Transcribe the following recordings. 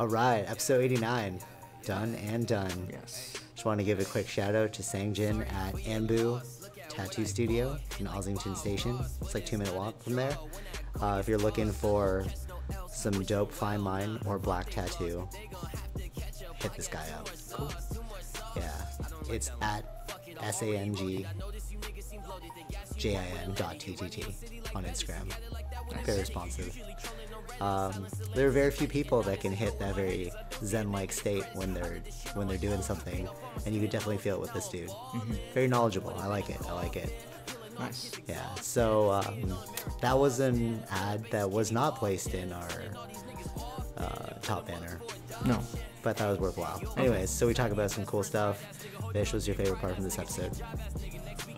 All right, episode 89. Done and done. Yes. Just want to give a quick shout out to Sangjin at Anbu Tattoo Studio in Ossington Station. It's like two minute walk from there. Uh, if you're looking for some dope fine line or black tattoo, hit this guy up. Cool. Yeah, it's at S A N G J I N dot TTT on Instagram. Very responsive. Um, there are very few people that can hit that very zen-like state when they're when they're doing something, and you could definitely feel it with this dude. Very knowledgeable. I like it. I like it. Nice. Yeah. So um, that was an ad that was not placed in our uh, top banner, No. but I thought it was worthwhile. Anyways, so we talk about some cool stuff. Vish was your favorite part from this episode.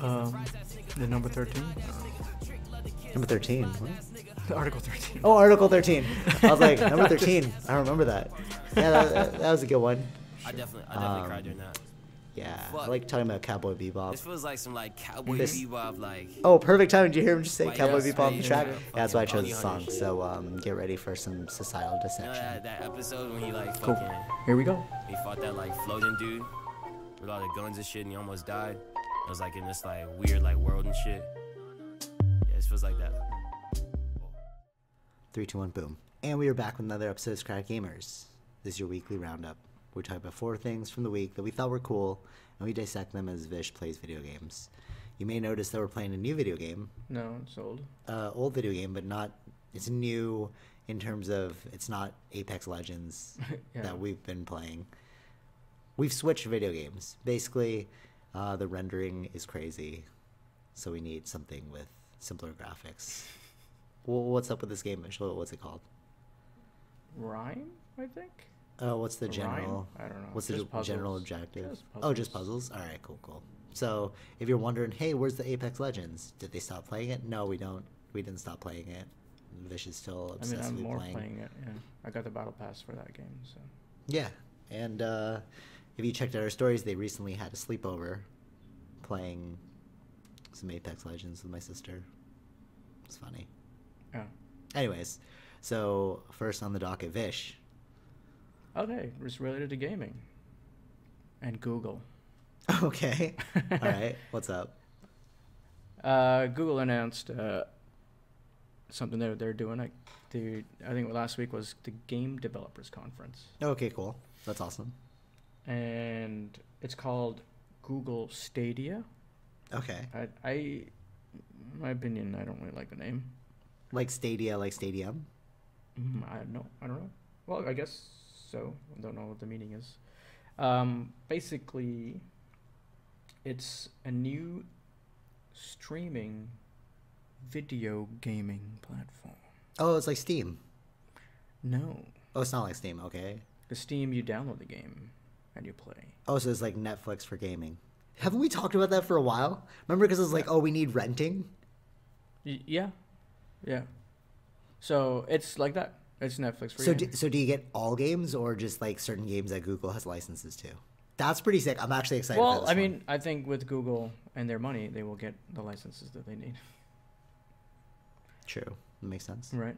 Um, the number 13? Number thirteen. What? The Article 13. Oh, Article 13. I was like, number 13. I remember that. Yeah, that, that, that was a good one. I definitely, I definitely Um, cried during that. Yeah, I like talking about Cowboy Bebop. This feels like some like cowboy This- bebop, like. Oh, perfect time. Did you hear him just say Like, Cowboy yes, Bebop on the track? yeah. Yeah, that's why I chose the song. So um, get ready for some societal You know that, that episode when he like Cool. fucking Here we go. he fought that like floating dude with all the guns and shit and he almost died. It was like in this like weird like world and shit. Yeah, it feels like that. Three, two, one, boom. And we are back with another episode of Socratic Gamers. This is your weekly roundup. We talk about four things from the week that we thought were cool, and we dissect them as Vish plays video games. You may notice that we're playing a new video game, No, it's old. uh, old video game, but not. It's new in terms of it's not Apex Legends Yeah. that we've been playing. We've switched video games. Basically, uh, the rendering is crazy, so we need something with simpler graphics. Well, what's up with this game? What- What's it called? Rime, I think? Oh, what's the Rime? general? I don't know. What's the Just g- general objective? Just Oh, just puzzles. puzzles. All right, cool, cool. So, if you're wondering, hey, where's the Apex Legends? Did they stop playing it? No, we don't. We didn't stop playing it. Vish is still I mean, obsessively I'm more playing. playing. it, yeah. I got the battle pass for that game, so. Yeah, and uh, if you checked out our stories, they recently had a sleepover, playing some Apex Legends with my sister. It's funny. Yeah. Anyways, so first on the docket, Vish. Okay, it's related to gaming. And Google. Okay. All right. What's up? Uh, Google announced uh, something that they're doing. Like, the, I think last week was the Game Developers Conference. Okay, cool. That's awesome. And it's called Google Stadia. Okay. I, I, in my opinion, I don't really like the name. Like Stadia, like Stadium. Mm, I don't know. I don't know. Well, I guess so. I don't know what the meaning is. Um, basically, it's a new streaming video gaming platform. Oh, it's like Steam. No, Oh, it's not like Steam. Okay. the Steam you download the game and you play. Oh, so it's like Netflix for gaming. Haven't we talked about that for a while? Remember, because it was like, oh, we need renting. Y- yeah, yeah. So it's like that. It's Netflix for So, do, so do you get all games or just like certain games that Google has licenses to? That's pretty sick. I'm actually excited. well, this I one. mean, I think with Google and their money, they will get the licenses that they need. true. That makes sense. Right.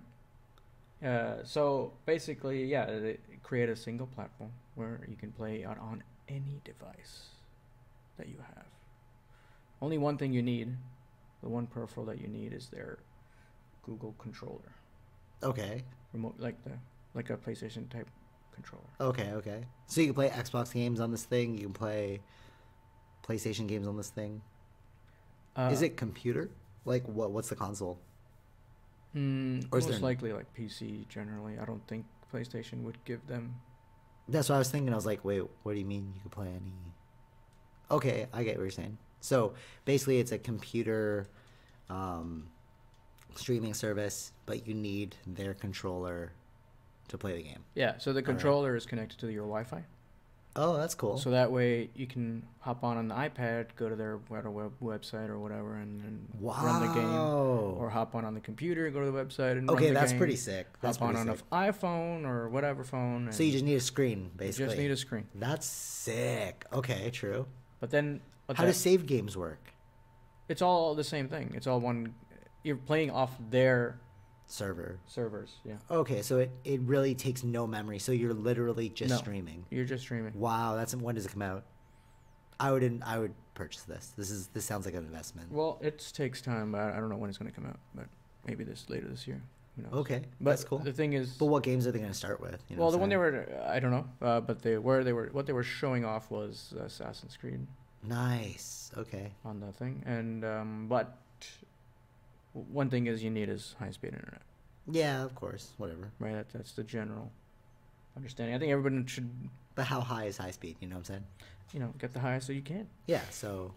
Uh, so basically, yeah, they create a single platform where you can play it on any device that you have. Only one thing you need, the one peripheral that you need is their Google controller, Okay. remote like the like a PlayStation type controller. Okay. Okay. So you can play Xbox games on this thing. You can play PlayStation games on this thing. Uh, Is it computer? Like what? What's the console? Mm, or is most there- likely like PC generally. I don't think PlayStation would give them. That's what I was thinking. I was like, wait, what do you mean you could play any? Okay, I get what you're saying. So basically, it's a computer um, streaming service, but you need their controller to play the game. Yeah, so the right. controller is connected to your Wi-Fi. Oh, that's cool. So that way you can hop on on the iPad, go to their web, web website or whatever, and, and run the game. Or hop on on the computer, go to the website, and okay, run the that's game. pretty sick. That's hop on pretty on sick. an iPhone or whatever phone. So you just need a screen, you basically. just need a screen. That's sick. Okay, true. But then How that- does save games work? it's all the same thing. It's all one. You're playing off their server. servers. Yeah, Okay, so it, it really takes no memory. So you're literally just No. streaming. you're just streaming. Wow, that's when does it come out? I would I would purchase this. This is this sounds like an investment. Well, it takes time. But I don't know when it's going to come out, but maybe this later this year. Who knows? Okay, but that's cool. The thing is, But what games are they going to start with? You know well, what the I'm one they saying? were, I don't know, uh, but they where they were, what they were showing off was Assassin's Creed Nice. Okay. on the thing, and um, but one thing is you need is high speed internet, Yeah, of course. Whatever. right? That, that's the general understanding. I think everyone should, But how high is high speed? You know what I'm saying? you know, get the highest that you can. Yeah. So,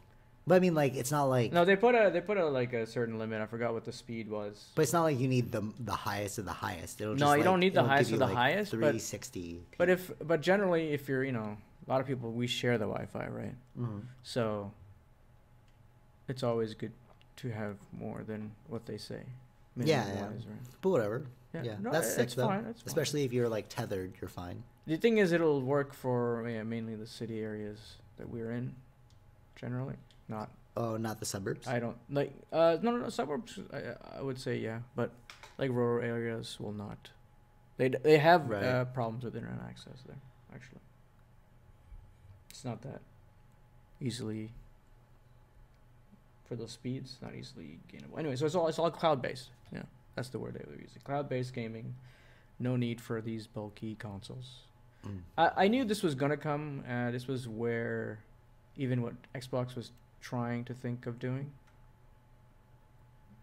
but I mean, like, it's not like. No, they put a they put a like a certain limit. I forgot what the speed was. But it's not like you need the the highest of the highest. It'll No, just, you like, don't need the highest of the like, highest, but- 360. But if but generally, if you're you know a lot of people we share the Wi-Fi, right? Mhm. So it's always good to have more than what they say. Yeah, yeah. wise, right? But whatever. Yeah, Yeah, no, that's it's sick though. fine. Especially if you're like tethered, you're fine. The thing is, it'll work for yeah, mainly the city areas that we're in, generally. Not Oh, not the suburbs. I don't like uh no no, no suburbs. I I would say yeah, but like rural areas will not. They they have Right. uh, problems with internet access there. Actually, it's not that easily for those speeds. Not easily gainable. Anyway, so it's all it's all cloud based. Yeah, that's the word they were using. Cloud based gaming. No need for these bulky consoles. Mm. I, I knew this was gonna come. Uh, this was where even what Xbox was trying to think of doing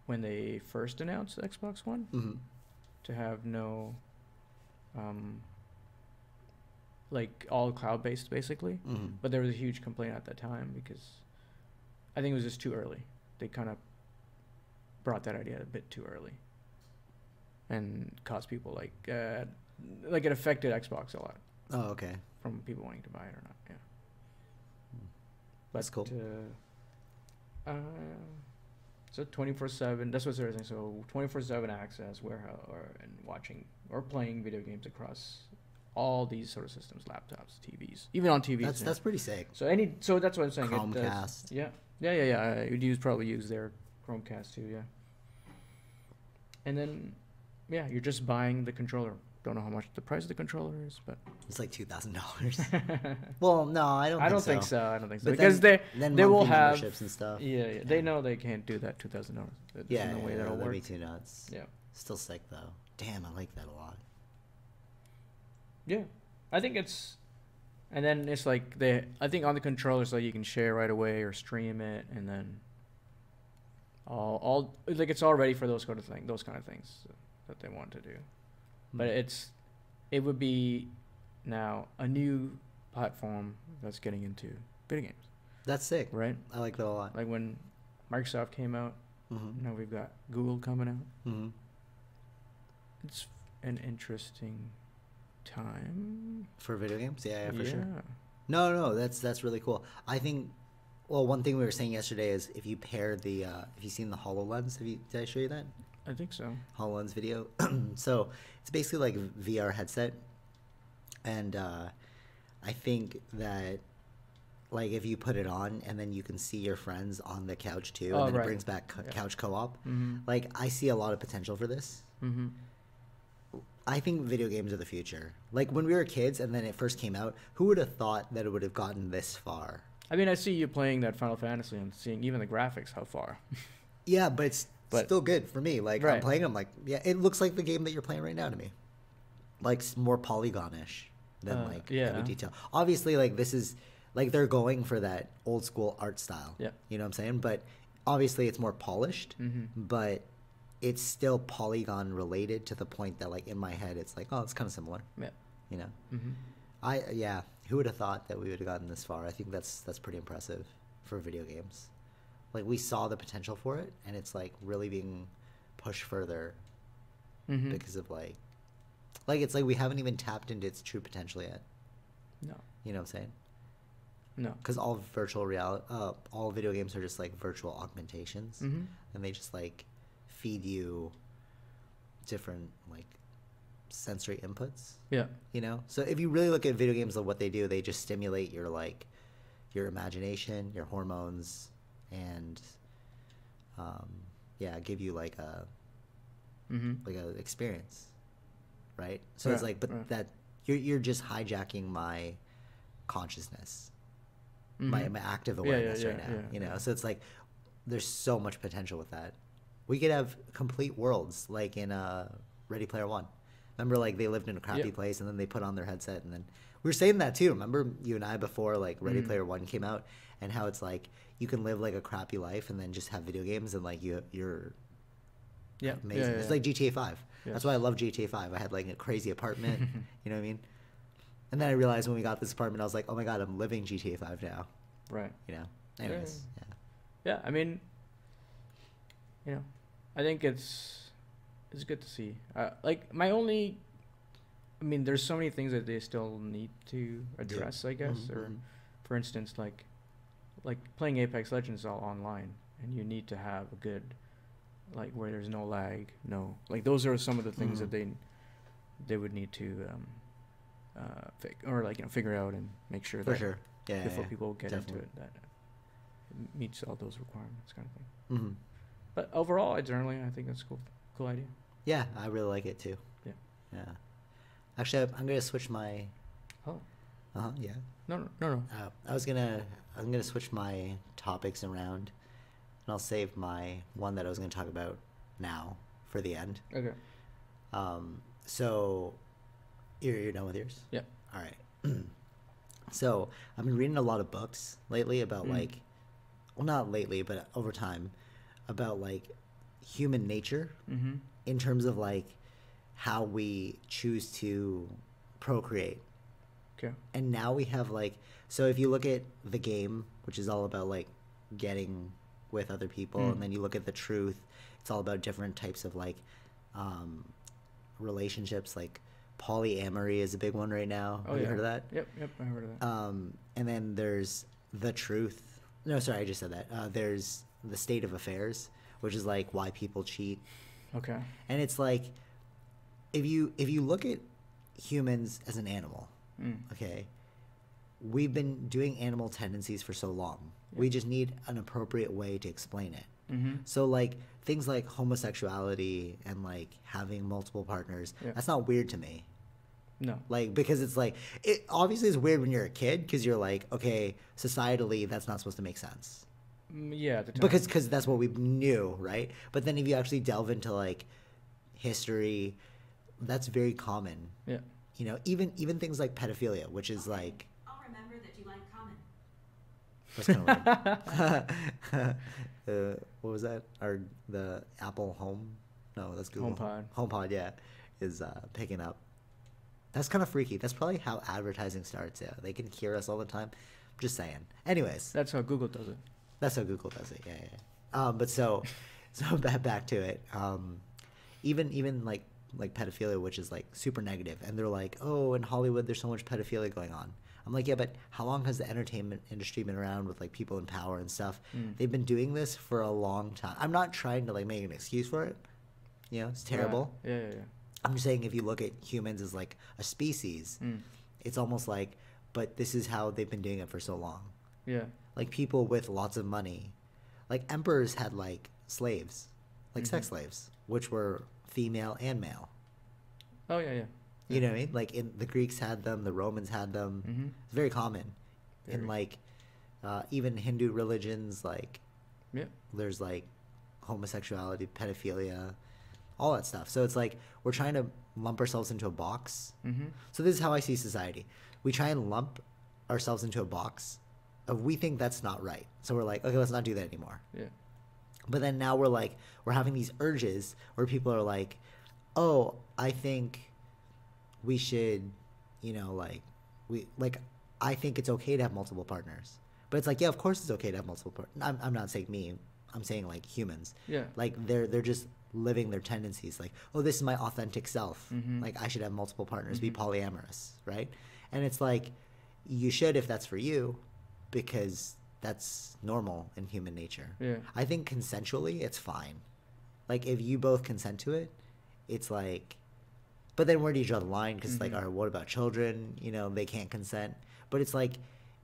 when they first announced the Xbox One Mhm. to have no, um, like all cloud based basically. Mhm. But there was a huge complaint at that time because I think it was just too early. They kind of brought that idea a bit too early and caused people like uh, like it affected Xbox a lot Oh, okay. from people wanting to buy it or not. Yeah. That's cool. Uh, uh, so twenty four seven. That's what they're saying. So twenty four seven access, warehouse, or and watching or playing video games across all these sort of systems, laptops, TVs, even on TVs. That's that's pretty sick. so any. So that's what I'm saying. it Chromecast. yeah, yeah, yeah, yeah. I would use probably use their Chromecast too. Yeah. And then, yeah, you're just buying the controller. Don't know how much the price of the controller is, but It's like two thousand dollars. well, no, I don't. I think don't so. think so. I don't think so But because then, they then they will have- memberships and stuff. Yeah, yeah. They know they can't do that two thousand dollars. Yeah, no way yeah, that'll work. be too nuts. Yeah, Still sick though. Damn, I like that a lot. yeah. I think it's, and then it's like they. I think on the controller, so you can share right away or stream it, and then. All, all like it's all ready for those kind of thing, those kind of things that they want to do. But Hmm. it's, it would be, now a new platform that's getting into video games, That's sick. right? I like that a lot. Like when Microsoft came out, hmm now we've got Google coming out. hmm It's an interesting time. For video games, yeah, yeah, for sure. No, no, that's that's really cool. I think. Well, one thing we were saying yesterday is if you pair the, uh, if you've seen the Hololens, have you? Did I show you that I think so. Hololens video? so it's basically like a VR headset, and uh, I think that. Like if you put it on and then you can see your friends on the couch too, and Oh, then right. it brings back co- Yeah. couch co-op. Mm-hmm. Like I see a lot of potential for this. Mm-hmm. I think video games are the future. Like when we were kids and then it first came out, who would have thought that it would have gotten this far? I mean, I see you playing that Final Fantasy and seeing even the graphics how far. Yeah, but it's But- still good for me. Like I'm playing, I'm like, yeah, it looks like the game that you're playing right now to me. Like more polygonish than Uh, like yeah. heavy detail. Obviously, like this is like they're going for that old school art style. Yeah. You know what I'm saying? But obviously, it's more polished. Mm-hmm. But it's still polygon related to the point that like in my head, it's like, oh, it's kind of similar. Yeah. You know. Mm-hmm. I yeah, who would have thought that we would have gotten this far? I think that's that's pretty impressive for video games. Like we saw the potential for it, and it's like really being pushed further Mm-hmm. because of like, like it's like we haven't even tapped into its true potential yet. No. You know what I'm saying? No. Because all virtual reality, uh, all video games are just like virtual augmentations, Mm-hmm. and they just like feed you different like sensory inputs. Yeah. you know so if you really look at video games of what they do they just stimulate your like your imagination your hormones and um, yeah give you like a Mm-hmm. like a experience, right? So it's like, but right. that you're you're just hijacking my consciousness, my Mhm. my active Yeah, yeah, awareness right yeah, now. yeah, you know, yeah. so it's like there's so much potential with that. We could have complete worlds like in uh, Ready Player One. Remember, like they lived in a crappy place, and then they put on their headset, and then we were saying that too. Remember you and I before like Ready Mhm. Player One came out, and how it's like you can live like a crappy life and then just have video games, and like you you're Yeah. amazing. Yeah, yeah, It's like GTA Five. That's why I love GTA Five. I had like a crazy apartment. you know what I mean? And then I realized when we got this apartment, I was like, oh my god, I'm living GTA Five now. Right. You know. Anyways, yeah. Yeah, I mean, you know, I think it's it's good to see. Uh, like my only, I mean, there's so many things that they still need to address. I guess, Mhm, or mhm. for instance, like like playing Apex Legends all online, and you need to have a good, like where there's no lag, no like those are some of the things that Mhm. they they would need to um, uh, fig- or like you know figure out and make sure For that sure. Yeah. yeah, before yeah. people get into it that it meets all those requirements kind of thing. hmm But overall, I generally I think that's a cool, cool idea. Yeah, I really like it too. Yeah. Yeah. Actually, I'm gonna switch my. Oh Uh huh. Yeah. no no no no. Uh, I was gonna. I'm gonna switch my topics around, and I'll save my one that I was gonna talk about now for the end. Okay. Um, so, you're, you're done with yours? Yeah. All right. so, I've been reading a lot of books lately about Mm. like, well, not lately, but over time, about like human nature Mm-hmm. in terms of like how we choose to procreate. Okay. And now we have like, so if you look at the game, which is all about like getting with other people, Mm. and then you look at the truth, it's all about different types of like um, relationships. Like polyamory is a big one right now. Oh Have you yeah. heard of that? Yep yep. I heard of that. Um, and then there's the truth. No, sorry, I just said that. Uh, there's the state of affairs, which is like why people cheat, okay. and it's like if you if you look at humans as an animal, Mm. okay, we've been doing animal tendencies for so long. We just need an appropriate way to explain it. Mm-hmm. So like things like homosexuality and like having multiple partners, Yeah. that's not weird to me. No. Like because it's like it obviously is weird when you're a kid because you're like okay societally that's not supposed to make sense yeah. The time. because because that's what we knew right but then if you actually delve into like history that's very common Yeah. you know even even things like pedophilia which is like I'll remember that you like common. that's kind of weird uh, what was that or the apple home no that's google HomePod. homepod yeah is uh picking up that's kind of freaky that's probably how advertising starts yeah they can hear us all the time just saying anyways That's how Google does it. That's how Google does it. Yeah, yeah. yeah. Um, but so, so back back to it. Um, even even like like pedophilia, which is like super negative, and they're like, oh, in Hollywood, there's so much pedophilia going on. I'm like, yeah, but how long has the entertainment industry been around with like people in power and stuff? Mm. They've been doing this for a long time. I'm not trying to like make an excuse for it. You know, it's terrible. Yeah. Yeah. Yeah. I'm just saying if you look at humans as like a species. Mm. it's almost like, but this is how they've been doing it for so long Yeah. Like people with lots of money like emperors had like slaves like sex Mhm. slaves which were female and male Oh yeah. Yeah. you know what i mean like in the greeks had them the romans had them Mm-hmm. it's very common in like uh, even hindu religions like Yeah. there's like homosexuality pedophilia all that stuff so it's like we're trying to lump ourselves into a box Mm-hmm. so this is how I see society. We try and lump ourselves into a box we think that's not right. So we're like, okay, let's not do that anymore. Yeah. But then now we're like, we're having these urges where people are like, oh, I think we should, you know, like, we, like, I think it's okay to have multiple partners. But it's like, yeah, of course it's okay to have multiple partners. I'm, I'm not saying me, I'm saying like humans. Yeah. Like they're, they're just living their tendencies. Like, oh, this is my authentic self. Mhm. Like I should have multiple partners, be Mhm. polyamorous, right? And it's like, you should if that's for you, because that's normal in human nature. Yeah. I think consensually, it's fine. Like if you both consent to it, it's like, but then where do you draw the line? Because like, Mhm. all right, what about children? You know, they can't consent. But it's like,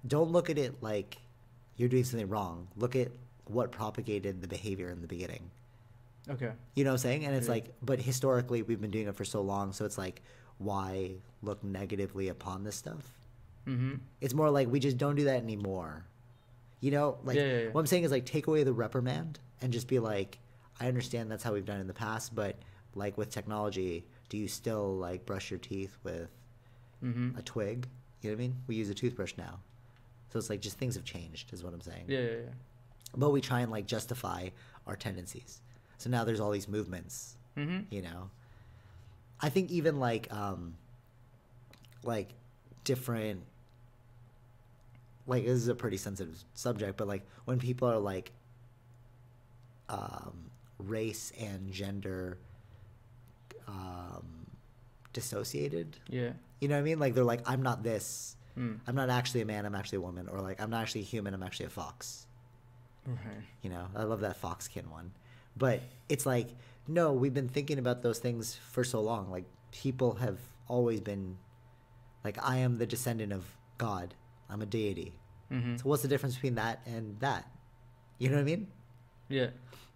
don't look at it like you're doing something wrong. Look at what propagated the behavior in the beginning. Okay. You know what I'm saying? And it's Yeah. like, but historically, we've been doing it for so long, so it's like, why look negatively upon this stuff? Mm-hmm. It's more like we just don't do that anymore. You know, like Yeah, yeah, yeah. what I'm saying is like take away the reprimand and just be like, I understand that's how we've done it in the past, but like with technology, do you still like brush your teeth with Mm-hmm. a twig? You know what I mean? We use a toothbrush now. So it's like just things have changed, is what I'm saying. Yeah, yeah, yeah. But we try and like justify our tendencies. So now there's all these movements, Mm-hmm. you know. I think even like um like different like this is a pretty sensitive subject, but like when people are like um race and gender um dissociated. Yeah. You know what I mean? Like they're like, I'm not this. Mm. I'm not actually a man. I'm actually a woman. Or like, I'm not actually a human. I'm actually a fox. Right. You know, I love that foxkin one. But it's like, no, we've been thinking about those things for so long. Like people have always been like, I am the descendant of God. I'm a deity. Mm-hmm. So what's the difference between that and that? You know what I mean? Yeah.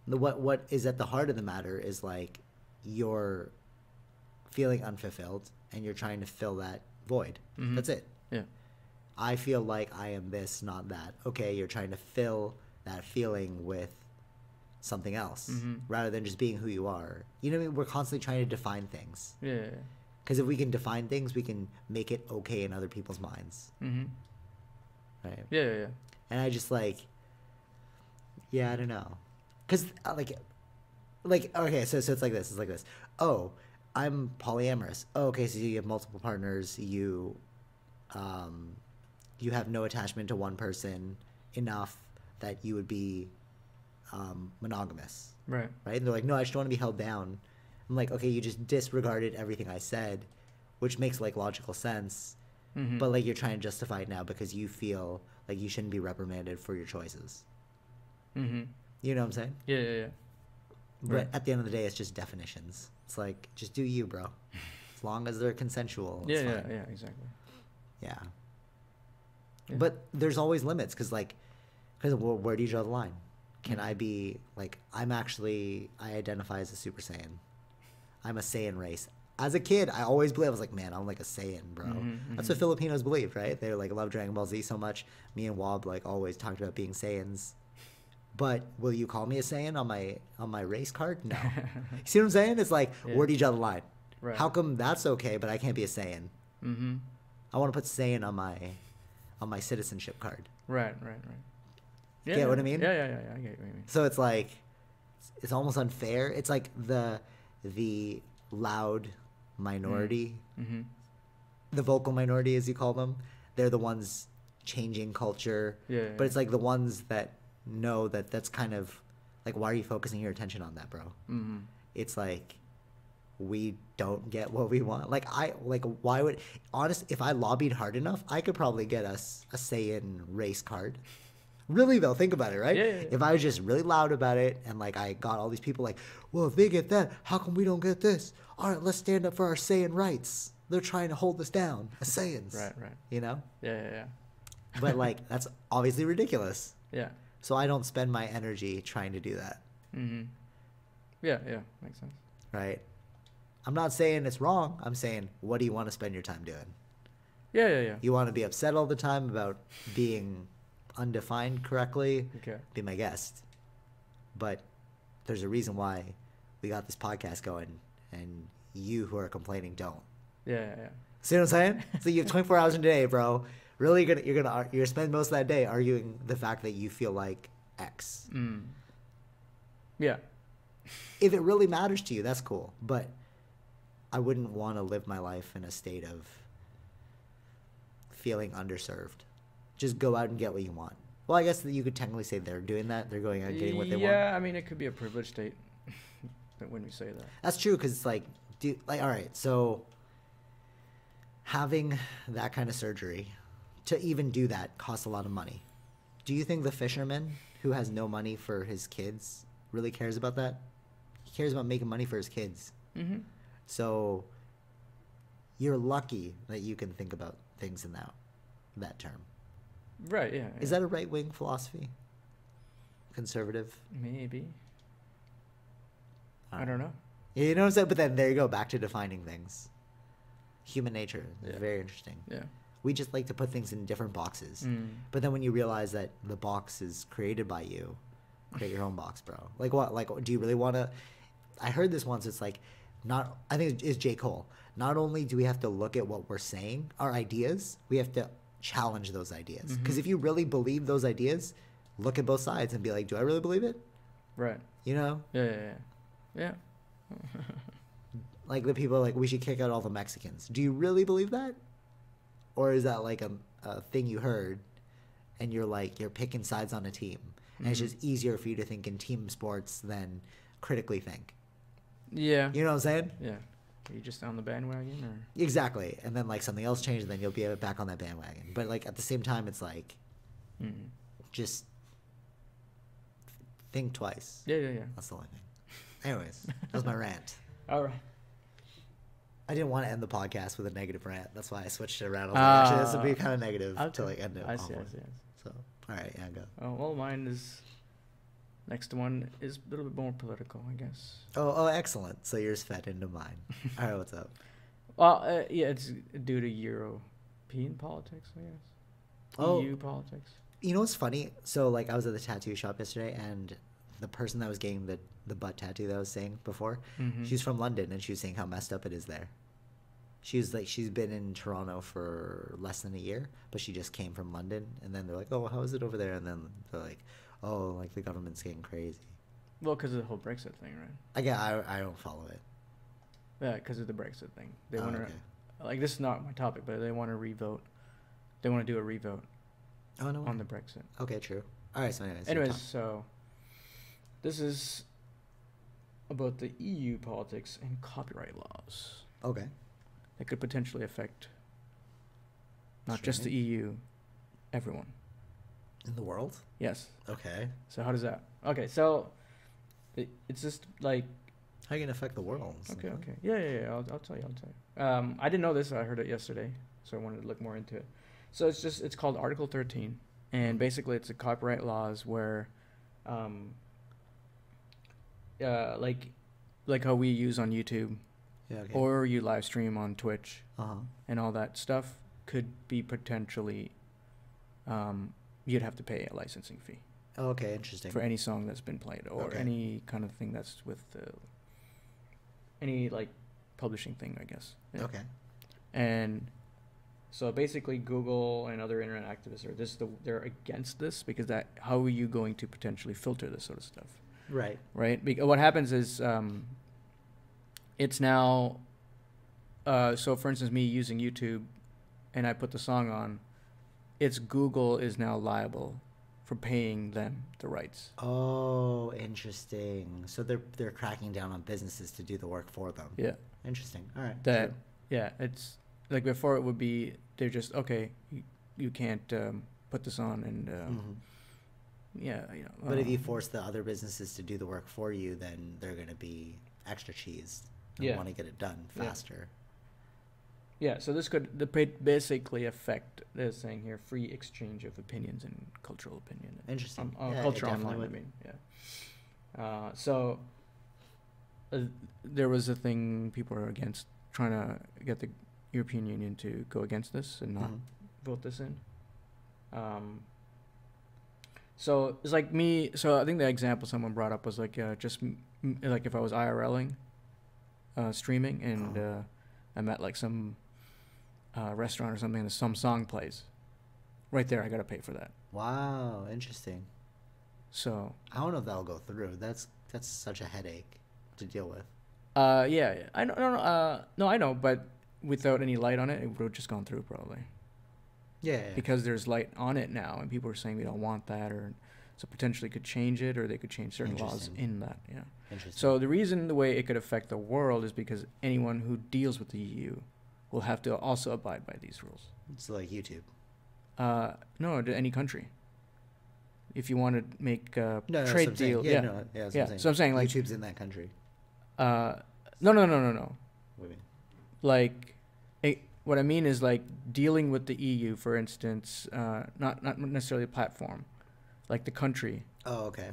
The, what what is at the heart of the matter is like you're feeling unfulfilled and you're trying to fill that void. Mhm. That's it. Yeah. I feel like I am this, not that. Okay, you're trying to fill that feeling with something else Mhm. rather than just being who you are. You know what I mean? We're constantly trying to define things. Yeah. Because if we can define things, we can make it okay in other people's minds. Mm-hmm. Right? Yeah, yeah, yeah. and I just like, yeah, I don't know, cause uh, like, like okay, so so it's like this, it's like this. Oh, I'm polyamorous. Oh, okay, so you have multiple partners. You, um, you have no attachment to one person enough that you would be, um, monogamous, Right. right? And they're like, no, I just don't want to be held down. I'm like, okay, you just disregarded everything I said, which makes like logical sense Mm-hmm. but like you're trying to justify it now because you feel like you shouldn't be reprimanded for your choices. mm-hmm. You know what I'm saying? Yeah, yeah, yeah. But Right. at the end of the day, it's just definitions. It's like just do you, bro. As long as they're consensual. Yeah, yeah, yeah, exactly. yeah. Yeah. But there's always limits because like, because well, where do you draw the line? Can Mhm. I be like I'm actually I identify as a Super Saiyan. I'm a Saiyan race. As a kid, I always believed I was like, man, I'm like a Saiyan, bro. Mhm, That's mhm. what Filipinos believe, right? They like love Dragon Ball Z so much. Me and Wob like always talked about being Saiyans. But will you call me a Saiyan on my on my race card? No. you see what I'm saying? It's like Yeah. where do you draw the line? Right. How come that's okay, but I can't be a Saiyan? Mm-hmm. I want to put Saiyan on my on my citizenship card. Right, right, right. Yeah, Get yeah, what I mean? Yeah, yeah, yeah, yeah. I get what you mean. So it's like it's almost unfair. It's like the the loud minority, Mm-hmm. the vocal minority as you call them. They're the ones changing culture. Yeah, But it's like the ones that know that that's kind of like why are you focusing your attention on that, bro? Mm-hmm. It's like we don't get what we want. Like I like why would honest if I lobbied hard enough, I could probably get us a Saiyan race card. Really though, think about it, right? Yeah, yeah, yeah. If I was just really loud about it and like I got all these people like, well, if they get that, how come we don't get this? All right, let's stand up for our Saiyan rights. They're trying to hold us down as Saiyans. Right, right. You know? Yeah, yeah, yeah. But like that's obviously ridiculous. Yeah. So I don't spend my energy trying to do that. Mm-hmm. Yeah, yeah. Makes sense. Right? I'm not saying it's wrong. I'm saying, what do you want to spend your time doing? Yeah, yeah, yeah. You want to be upset all the time about being undefined correctly? Okay. Be my guest. But there's a reason why we got this podcast going, and you who are complaining don't. Yeah, yeah, yeah. See what I'm saying? so you have 24 hours in a day, bro. Really, you're gonna you're gonna you're gonna spend most of that day arguing the fact that you feel like X. Mm. Yeah. If it really matters to you, that's cool. But I wouldn't want to live my life in a state of feeling underserved. Just go out and get what you want. Well, I guess that you could technically say they're doing that. They're going out and getting what they want. yeah, I mean, it could be a privileged state when we say that. That's true because it's like, do like all right. So having that kind of surgery to even do that costs a lot of money. Do you think the fisherman who has no money for his kids really cares about that? He cares about making money for his kids. Mm-hmm. So you're lucky that you can think about things in that that term. Right. Yeah. Is yeah. that a right wing philosophy? Conservative? maybe? I don't know. You know what I'm saying? But then there you go, back to defining things. Human nature is Yeah. very interesting. Yeah. We just like to put things in different boxes. Mm. But then when you realize that the box is created by you, create your own box, bro. Like what? Like, do you really want to? I heard this once. It's like, not. I think it's J Cole. Not only do we have to look at what we're saying, our ideas, we have to challenge those ideas. Because if you really believe those ideas, look at both sides and be like, do I really believe it? Right. You know, Yeah. Yeah. Yeah. yeah. like the people are like we should kick out all the Mexicans. Do you really believe that, or is that like a, a thing you heard, and you're like you're picking sides on a team, and it's Mhm. just easier for you to think in team sports than critically think. Yeah. You know what I'm saying? Yeah. Are you just on the bandwagon or? Exactly. And then like something else changed, and then you'll be back on that bandwagon. But like at the same time, it's like Mm. just think twice. Yeah. Yeah. Yeah. That's the only thing. Anyways, that was my rant. All right. I didn't want to end the podcast with a negative rant. That's why I switched it around. I was like, actually, this would be Ah, kind of negative to like end it. I see. I see. I see. So, all right, yeah, go. Oh, well, mine is. Next one is a little bit more political, I guess. Oh, oh, excellent. So yours fed into mine. all right, what's up? Well, uh, yeah, it's due to European politics, I guess. Oh. EU politics. You know what's funny? So, like, I was at the tattoo shop yesterday, and the person that was getting the the butt tattoo that I was saying before, Mhm. she's from London, and she was saying how messed up it is there. She was like, she's been in Toronto for less than a year, but she just came from London, and then they're like, oh, how is it over there? And then they're like, oh, like the government's getting crazy. Well, because of the whole Brexit thing, right? Again, I I don't follow it. Yeah, because of the Brexit thing. They Oh, want to, okay. like, this is not my topic, but they want to revote. They want to do a revote Oh no. on way. the Brexit. Okay, true. All right. So, anyways. Anyways, so this is about the EU politics and copyright laws okay. That could potentially affect not just the EU, everyone. In the world. Yes. Okay. So how does that? Okay, so it, it's just like How you gonna affect the world? okay, okay, yeah, yeah, yeah. I'll, I'll tell you, I'll tell you. Um, I didn't know this. I heard it yesterday, so I wanted to look more into it. So it's just it's called Article 13, and basically it's a copyright laws where, um, uh, like, like how we use on YouTube, Yeah. Okay. or you live stream on Twitch Uh huh. and all that stuff could be potentially, um, you'd have to pay a licensing fee. Oh, okay. Interesting. for any song that's been played or Okay. any kind of thing that's with uh, any like publishing thing, I guess. Yeah. Okay. And so basically, Google and other internet activists are this the they're against this because that how are you going to potentially filter this sort of stuff, Right. right? Because what happens is um, it's now. Uh, so, for instance, me using YouTube, and I put the song on, it's Google is now liable for paying them the rights. Oh, interesting. So they're they're cracking down on businesses to do the work for them. Yeah. Interesting. All right. that yeah it's like before it would be they're just okay you, you can't um, put this on and um, Mhm. yeah you know But if you um, force the other businesses to do the work for you, then they're gonna be extra cheesed. And Yeah. Want to get it done faster. yeah so this could the basically affect they're here free exchange of opinions and cultural opinion Interesting. um, uh, Yeah, culture online I mean yeah uh, so uh, there was a thing people are against trying to get the European Union to go against this and not Mhm. vote this in. Um, so it's like me. So I think the example someone brought up was like uh, just like if I was IRLing, uh, streaming, and Uh-huh. uh, I'm at like some uh, restaurant or something, and some song plays. Right there, I gotta pay for that. Wow. Interesting. So I don't know if that'll go through. That's that's such a headache to deal with. uh, yeah, yeah. I don't, I don't know. Uh, no, I know, but without any light on it, it would have just gone through probably. Yeah. yeah. because there's light on it now, and people are saying we don't want that, or so potentially could change it, or they could change certain laws in that. Yeah. Interesting. So the reason the way it could affect the world is because anyone who deals with the EU will have to also abide by these rules. it's like YouTube. Uh, no, to any country. If you want to make a No, trade deal, Yeah, yeah, no, yeah, that's yeah. I'm. So I'm saying like, YouTube's in that country. uh, no, no, no, no, no. What do you mean? like what I mean is like dealing with the EU, for instance, uh, not not necessarily a platform, like the country. Oh, okay.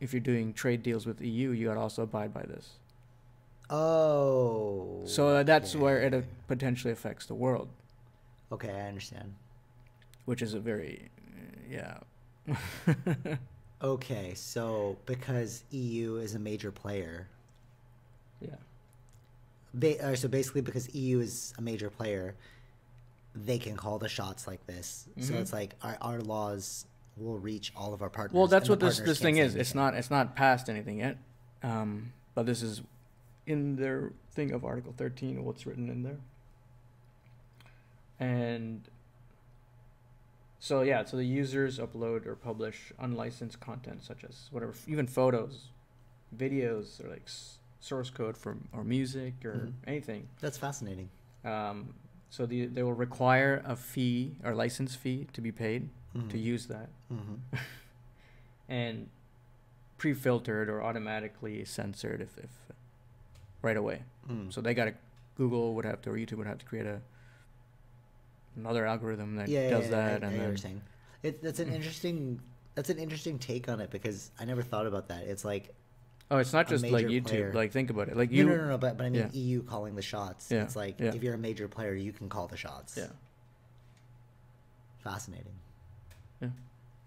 if you're doing trade deals with EU, you gotta also abide by this. Oh. So uh, that's where it uh, potentially affects the world, Okay, I understand. which is a very, uh, yeah. Okay, so because EU is a major player, yeah. ba- uh, so basically because EU is a major player, they can call the shots like this. So Mhm. it's like our, our laws will reach all of our partners. Well, that's what this this thing is. It's not it's not passed anything yet, um, but this is in their thing of Article 13. What's written in there, and so yeah, so the users upload or publish unlicensed content such as whatever, even photos, videos, or like s- source code for or music or Mhm. anything. That's fascinating. Um, so the, they will require a fee or license fee to be paid to Mhm. use that Mhm. and pre-filtered or automatically censored if, if right away. Mm. So they got to Google would have to or YouTube would have to create a another algorithm that yeah, does yeah, that I, I and what then. It, that's an interesting. That's an interesting take on it because I never thought about that. It's like oh it's not just like YouTube player. like think about it like no, you no, no, no, but but I mean yeah. EU calling the shots. Yeah, It's like yeah. if you're a major player, you can call the shots. yeah Fascinating.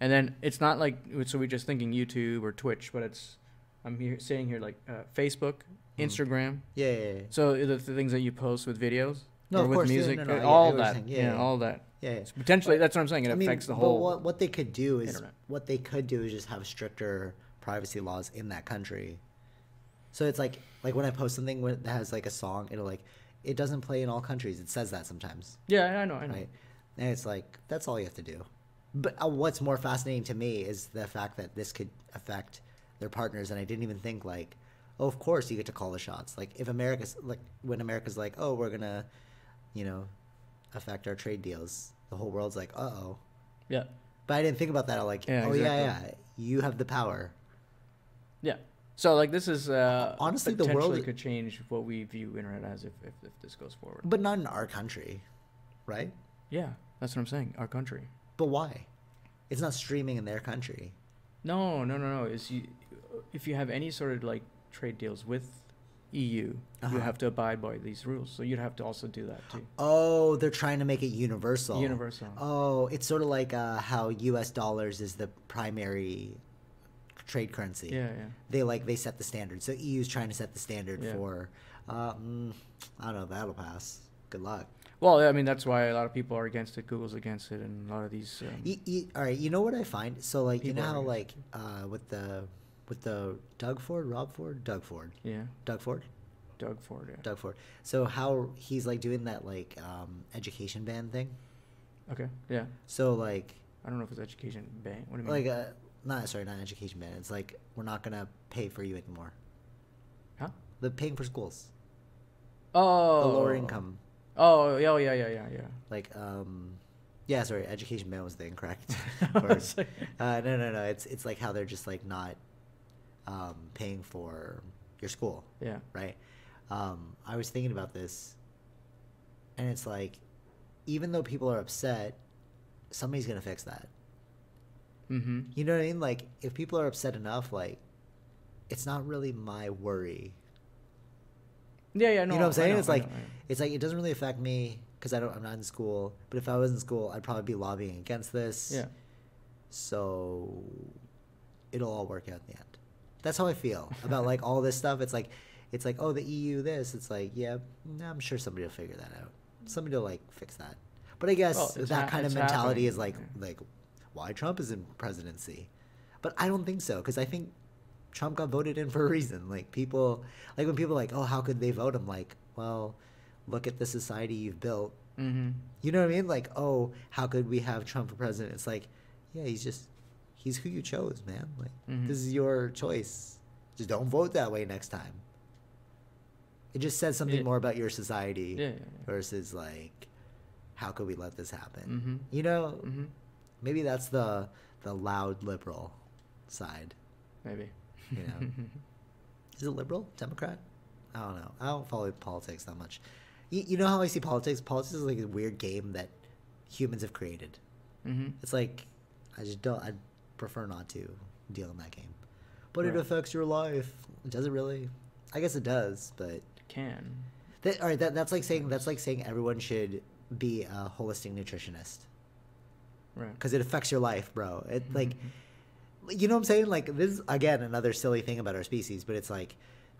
And then it's not like so we're just thinking YouTube or Twitch but it's I'm here saying here like uh, Facebook Mhm. Instagram Yeah, yeah, yeah. so the, the things that you post with videos No, or of with course, yeah, music no, no, uh, I get- I all get that yeah, Yeah, yeah. all that yeah, yeah. So potentially that's what I'm saying it I mean, affects the but whole what what they could do is internet. what they could do is just have stricter privacy laws in that country. So it's like like when I post something that has like a song, it'll like it doesn't play in all countries. It says that sometimes, yeah I know I know right? And it's like that's all you have to do. But uh, what's more fascinating to me is the fact that this could affect their partners, and I didn't even think like, oh, of course you get to call the shots. Like if America's like when America's like, oh, we're gonna, you know, affect our trade deals, the whole world's like, uh oh. yeah But I didn't think about that. I'm like, Yeah, oh yeah, exactly. yeah, you have the power. Yeah. So like this is uh, Honestly, the world could change what we view internet as if, if, if this goes forward. But not in our country, right? yeah, that's what I'm saying. Our country. But why? It's not streaming in their country. No, no, no, no. Is you if you have any sort of like trade deals with EU, Uh-huh. you have to abide by these rules. So you'd have to also do that too. Oh, they're trying to make it universal. Universal. Oh, it's sort of like uh, how U.S. dollars is the primary trade currency. Yeah, yeah. They like they set the standard. So EU's trying to set the standard Yeah. for. Uh, mm, I don't know. That'll pass. Good luck. Well, I mean that's why a lot of people are against it. Google's against it, and a lot of these. Um, Y- y- all right, you know what I find? So like you know how like uh, with the with the Doug Ford, Rob Ford, Doug Ford, yeah, Doug Ford, Doug Ford. Yeah. Doug Ford. So how he's like doing that like um, education ban thing. Okay. Yeah. So like I don't know if it's education ban. What do you mean? like uh, not sorry, not education ban. It's like we're not gonna pay for you anymore. huh? The paying for schools, Oh. the lower income, Oh, yeah, oh, yeah, yeah, yeah, yeah. like um, yeah, sorry, education ban was the incorrect word. Uh, no, no, no. It's it's like how they're just like not um, paying for your school, yeah. right? Um, I was thinking about this, and it's like, even though people are upset, somebody's gonna fix that. Mm-hmm. You know what I mean? Like, if people are upset enough, like, it's not really my worry. Yeah, yeah. No, you know what I'm saying? know, it's like know, it's like it doesn't really affect me because I don't. I'm not in school. But if I was in school, I'd probably be lobbying against this. Yeah. So it'll all work out in the end. That's how I feel about like all this stuff. It's like it's like oh the EU this. It's like yeah, I'm sure somebody will figure that out. Somebody will like fix that. But I guess Well, that hap- kind of mentality happening, is like like why Trump is in presidency. But I don't think so because I think Trump got voted in for a reason. Like people like when people are like oh how could they vote? I'm like well look at the society you've built Mm-hmm. you know what I mean? Like, oh, how could we have Trump for president? It's like, yeah, he's just, he's who you chose, man. Like, Mhm. this is your choice. Just don't vote that way next time. It just says something Yeah. more about your society Yeah, yeah, yeah. versus like, how could we let this happen? Mm-hmm. You know, Mm-hmm. maybe that's the the loud liberal side. Maybe. You know, is it liberal, Democrat? I don't know. I don't follow politics that much. You, you know how I see politics? Politics is like a weird game that humans have created. mm-hmm. It's like I just don't. I prefer not to deal in that game. but it affects your life. Does it really? I guess it does, but It can. that, all right, that, that's like saying that's like saying everyone should be a holistic nutritionist Right. because it affects your life, bro. It like, Mhm. You know what I'm saying? Like this is again another silly thing about our species, but it's like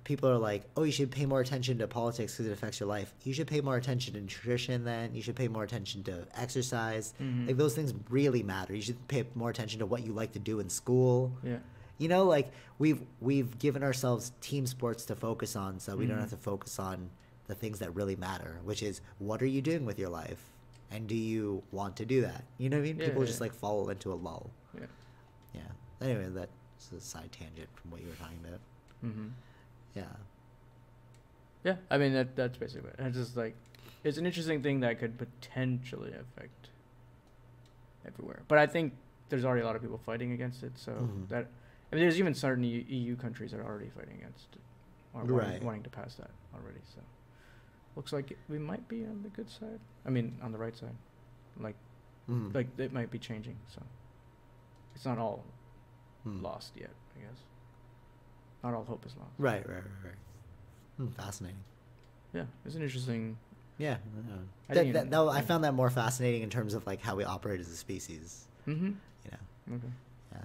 people are like, oh, you should pay more attention to politics because it affects your life. You should pay more attention to nutrition. Then you should pay more attention to exercise. Mhm. Like those things really matter. You should pay more attention to what you like to do in school. Yeah. You know, like we've we've given ourselves team sports to focus on, so we don't Mhm. have to focus on the things that really matter, which is what are you doing with your life, and do you want to do that? You know what I mean? Yeah, People yeah, just like fall into a lull. Yeah. Yeah. Anyway, that's a side tangent from what you were talking about. Mm-hmm. Yeah. Yeah, I mean that that's basically it. It's just like it's an interesting thing that could potentially affect everywhere. But I think there's already a lot of people fighting against it, so Mhm. that I mean there's even certain EU countries that are already fighting against it or wanting, Right. wanting to pass that already. So looks like we might be on the good side. I mean on the right side. Like Mm. like it might be changing, so it's not all Mm. lost yet, I guess. Not all hope is lost. Right, right, right, right. Hmm, fascinating. Yeah, it's an interesting Yeah. I That, that, even- I found that more fascinating in terms of like how we operate as a species. Mm-hmm. You know. Okay. Yeah.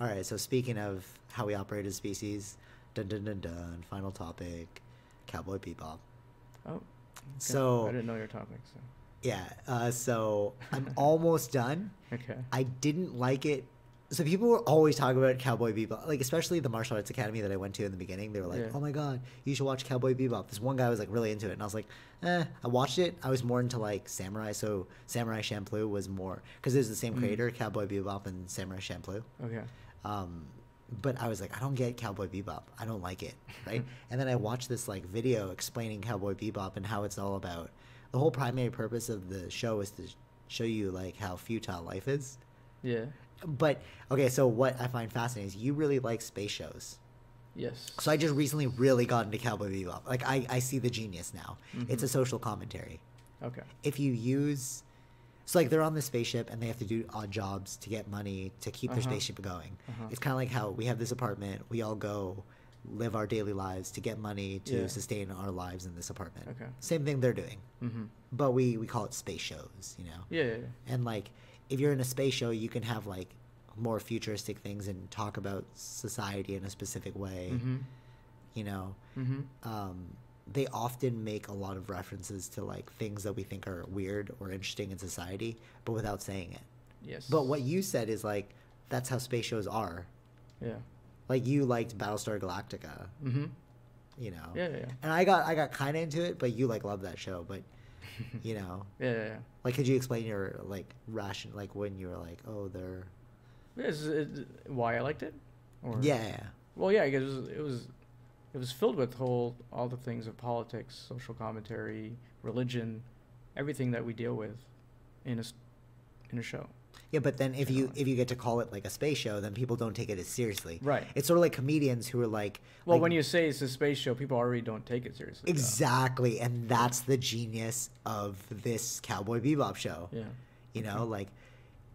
All right. So speaking of how we operate as species, dun dun dun dun. Final topic, Cowboy Bebop. Oh. okay. So- I didn't know your topic, so Yeah. Uh, so I'm almost done. okay. I didn't like it. So people were always talking about Cowboy Bebop, like especially the martial arts academy that I went to in the beginning. They were like, Yeah. "Oh my god, you should watch Cowboy Bebop." This one guy was like really into it, and I was like, "Eh." I watched it. I was more into like samurai. So Samurai Champloo was more because it was the same Mm. creator, Cowboy Bebop and Samurai Champloo. Okay. Um, but I was like, I don't get Cowboy Bebop. I don't like it, right? and then I watched this like video explaining Cowboy Bebop and how it's all about. The whole primary purpose of the show is to show you like how futile life is. Yeah. But okay, so what I find fascinating is you really like space shows. Yes. So I just recently really got into Cowboy Bebop. Like I, I see the genius now. It's a social commentary. Okay. If you use so like they're on the spaceship and they have to do odd jobs to get money to keep their Uh-huh. spaceship going. Uh-huh. It's kind of like how we have this apartment, we all go live our daily lives to get money to Yeah. sustain our lives in this apartment. Okay. Same thing they're doing. Mm-hmm. But we we call it space shows, you know. Yeah, yeah, yeah. And like, if you're in a space show, you can have like more futuristic things and talk about society in a specific way. Mm-hmm. You know, Mm-hmm. um, they often make a lot of references to like things that we think are weird or interesting in society, but without saying it. Yes. But what you said is like, that's how space shows are. Yeah. Like you liked Battlestar Galactica, Mm-hmm. you know. Yeah, yeah, yeah. And I got I got kind of into it, but you like love that show, but you know, Yeah, yeah, yeah. like could you explain your like ration like when you were like, oh, they're Is why I liked it? Or yeah, yeah. Well, yeah, because it was, it was it was filled with whole all the things of politics, social commentary, religion, everything that we deal with in a in a show. Yeah, but then if You if you get to call it like a space show, then people don't take it as seriously. Right. It's sort of like comedians who are like, Well, like- when you say it's a space show, people already don't take it seriously. though. exactly, and that's the genius of this Cowboy Bebop show. Yeah. You know, like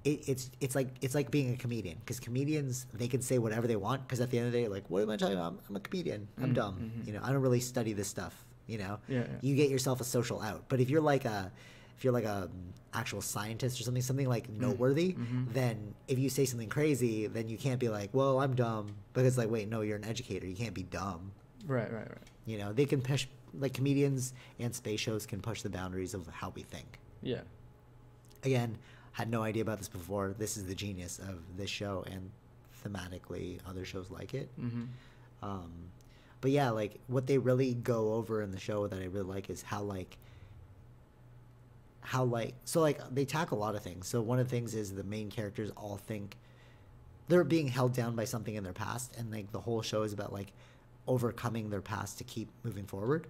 it, it's it's like it's like being a comedian because comedians they can say whatever they want because at the end of the day, like, what am I talking about? I'm, I'm a comedian. I'm Mhm, dumb. mhm. You know, I don't really study this stuff. You know, Yeah, yeah. you get yourself a social out. But if you're like a if you're like a um, actual scientist or something, something like noteworthy, mhm. then if you say something crazy, then you can't be like, well, I'm dumb because like, wait, no, you're an educator. You can't be dumb. Right, right, right. You know, they can push like comedians and space shows can push the boundaries of how we think. Yeah. Again, had no idea about this before. This is the genius of this show and thematically other shows like it. Mm-hmm. Um, but yeah, like what they really go over in the show that I really like is how like how like so like they tackle a lot of things. So one of the things is the main characters all think they're being held down by something in their past, and like the whole show is about like overcoming their past to keep moving forward.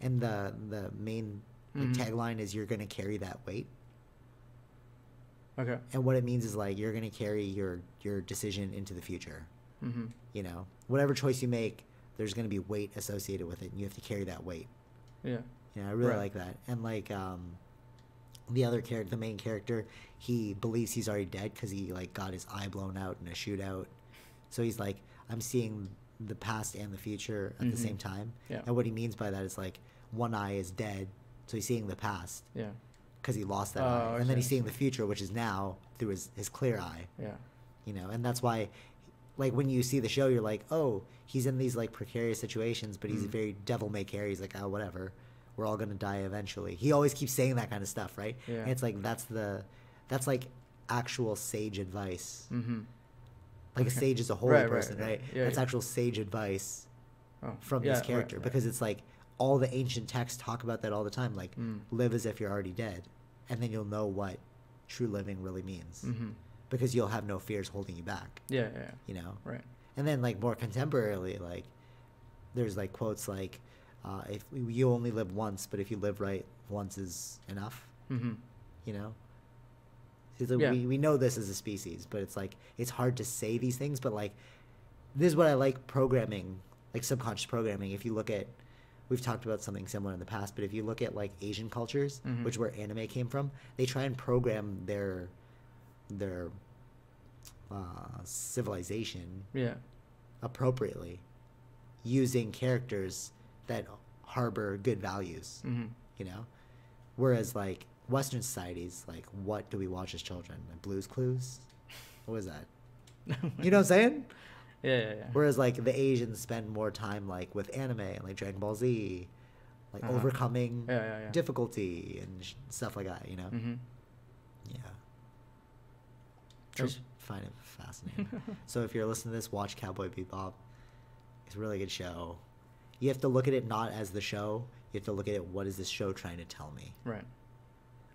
And the the main like, Mhm. tagline is "You're gonna carry that weight." Okay. And what it means is like you're gonna carry your your decision into the future. Mm-hmm. You know, whatever choice you make, there's gonna be weight associated with it, and you have to carry that weight. Yeah. Know, I really Right. like that. And like um, the other character, the main character, he believes he's already dead because he like got his eye blown out in a shootout. So he's like, I'm seeing the past and the future at the Mhm. same time. Yeah. And what he means by that is like one eye is dead, so he's seeing the past Yeah. because he lost that Oh, eye, I and then he's seeing the future, which is now through his his clear eye. Yeah. You know, and that's why, like when you see the show, you're like, oh, he's in these like precarious situations, but he's Mm. very devil may care. He's like, oh, whatever. We're all gonna die eventually. He always keeps saying that kind of stuff, right? Yeah. And it's like that's the, that's like actual sage advice. Mm-hmm. Like a sage is a holy Right, right, person, right. right? Yeah, that's yeah. actual sage advice Oh, from yeah, this character right. because it's like all the ancient texts talk about that all the time. Like Mm. live as if you're already dead, and then you'll know what true living really means Mhm. because you'll have no fears holding you back. Yeah, yeah, yeah. You know. Right. And then like more contemporarily, like there's like quotes like, uh, "If you only live once, but if you live right, once is enough." Mm-hmm. You know. It's like Yeah. we, we know this as a species, but it's like it's hard to say these things. But like, this is what I like programming, like subconscious programming. If you look at, we've talked about something similar in the past, but if you look at like Asian cultures, Mhm. which where anime came from, they try and program their their uh, civilization Yeah. appropriately using characters that harbor good values Mm-hmm. you know whereas like western societies like what do we watch as children like blues clues what was that you know what i'm saying Yeah, yeah, yeah. whereas like the asians spend more time like with anime and like dragon ball z like Uh-huh. overcoming Yeah, yeah, yeah. difficulty and sh- stuff like that you know Mm-hmm. yeah True. just find it fascinating so if you're listening to this watch cowboy bebop it's a really good show you have to look at it not as the show you have to look at it what is this show trying to tell me Right.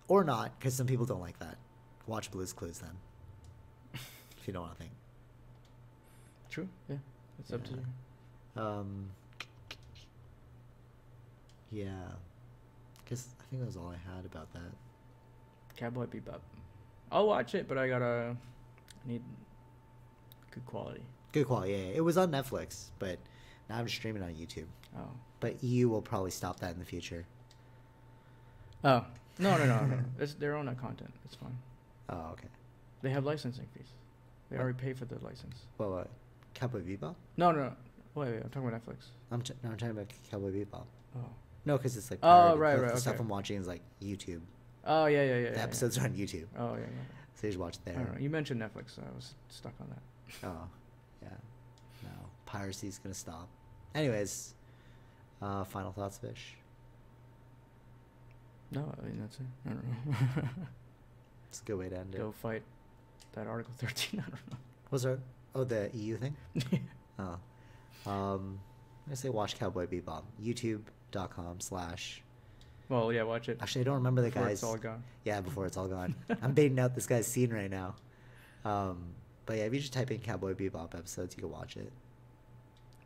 or not because some people don't like that watch blues clues then if you don't want to think True. Yeah. It's up to you. um yeah guess i think that was all i had about that Cowboy Bebop. I'll watch it, but I gotta I need good quality. good quality yeah, yeah. it was on netflix but now i'm streaming on youtube Oh. but eu will probably stop that in the future Oh. No, no, no, no. It's their own content. It's fine. oh okay They have licensing fees. They What? already pay for the license. well what cowboy bebop No, no, no. Wait, wait. I'm talking about Netflix. i'm, t- no, I'm talking about cowboy bebop Oh. no because it's like Oh, right, the, right, the stuff i'm watching is like youtube Oh yeah, yeah, yeah. the yeah, episodes are on youtube Oh yeah, yeah. so you just watch there. You mentioned Netflix. So I was stuck on that. Oh, yeah. is gonna stop. Anyways, uh, final thoughts, Fish. No, I mean that's it. I don't know. It's a good way to end it. Go fight that Article 13. I don't know. Was there? Oh, the EU thing. Oh, um, I'm gonna say watch Cowboy Bebop. YouTube.com slash. well, yeah, watch it. Actually, I don't remember the before guys. It's all gone. Yeah, before it's all gone. I'm baiting out this guy's scene right now. Um, but yeah, if you just type in Cowboy Bebop episodes, you can watch it.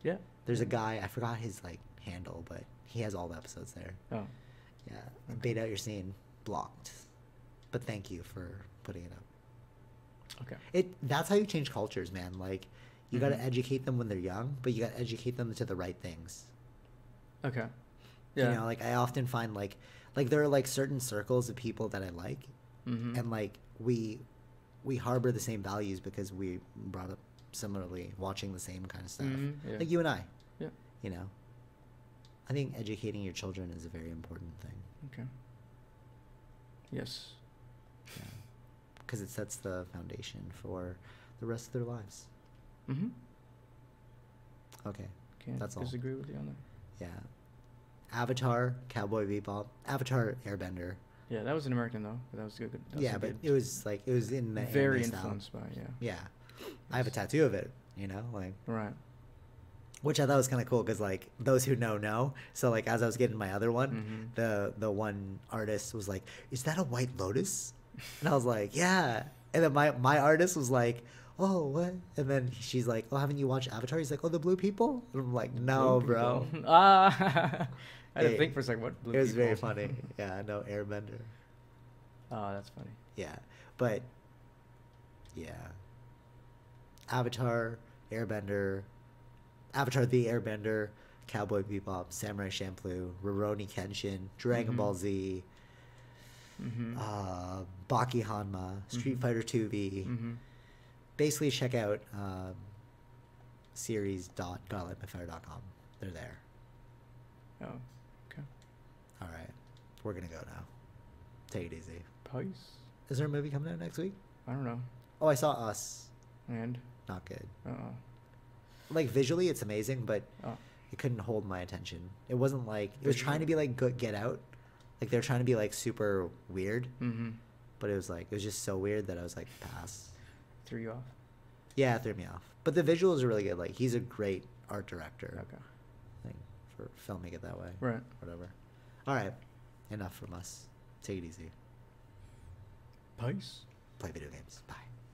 Yeah. There's a guy I forgot his like handle, but he has all the episodes there. Oh. Yeah, Okay. bait out your scene, blocked. But thank you for putting it up. Okay. It that's how you change cultures, man. Like you got Mhm. to educate them when they're young, but you got to educate them to the right things. Okay. Yeah. You know, like I often find like like there are like certain circles of people that I like, mm-hmm. and like we we harbor the same values because we brought up similarly, watching the same kind of stuff. Mhm, yeah. Like you and I. Yeah. You know. I think educating your children is a very important thing. Okay. Yes. Yeah. Because it sets the foundation for the rest of their lives. Mm-hmm. Okay. Can't That's all. disagree with you on that. Yeah. Avatar, Cowboy Bebop, Avatar, Airbender. Yeah, that was an American though. That was good. That was yeah, but good- it was like it was in the very influenced by yeah. Yeah. I have a tattoo of it. You know, like Right. which I thought was kind of cool because like those who know know. So like as I was getting my other one, Mhm. the the one artist was like, "Is that a white lotus?" And I was like, "Yeah." And then my my artist was like, "Oh, what?" And then she's like, "Oh, haven't you watched Avatar?" He's like, "Oh, the blue people." And I'm like, "No, bro." ah. I didn't Hey, think for a second what blue it was very funny. Yeah, no Airbender. Oh, that's funny. Yeah, but yeah, Avatar, Airbender, Avatar: The Airbender, Cowboy Bebop, Samurai Champloo, Rurouni Kenshin, Dragon Mhm. Ball Z, Mm-hmm. uh, Baki Hanma, Street Mhm. Fighter 2V. mm-hmm. Basically, check out um, series.gottalightmyfire.com. They're there. Oh, okay. All right, we're gonna go now. Take it easy. Peace. Is there a movie coming out next week? I don't know. Oh, I saw Us. And Not good. uh oh. Like visually, it's amazing, but Oh. it couldn't hold my attention. It wasn't like it was trying to be like good Get Out. Like they're trying to be like super weird, Mm-hmm. but it was like it was just so weird that I was like pass. Threw you off. Yeah, it threw me off. But the visuals are really good. Like he's a great art director. Okay. Thing for filming it that way. Right. Whatever. All right. Enough from us. Take it easy. Peace. Play video games. Bye.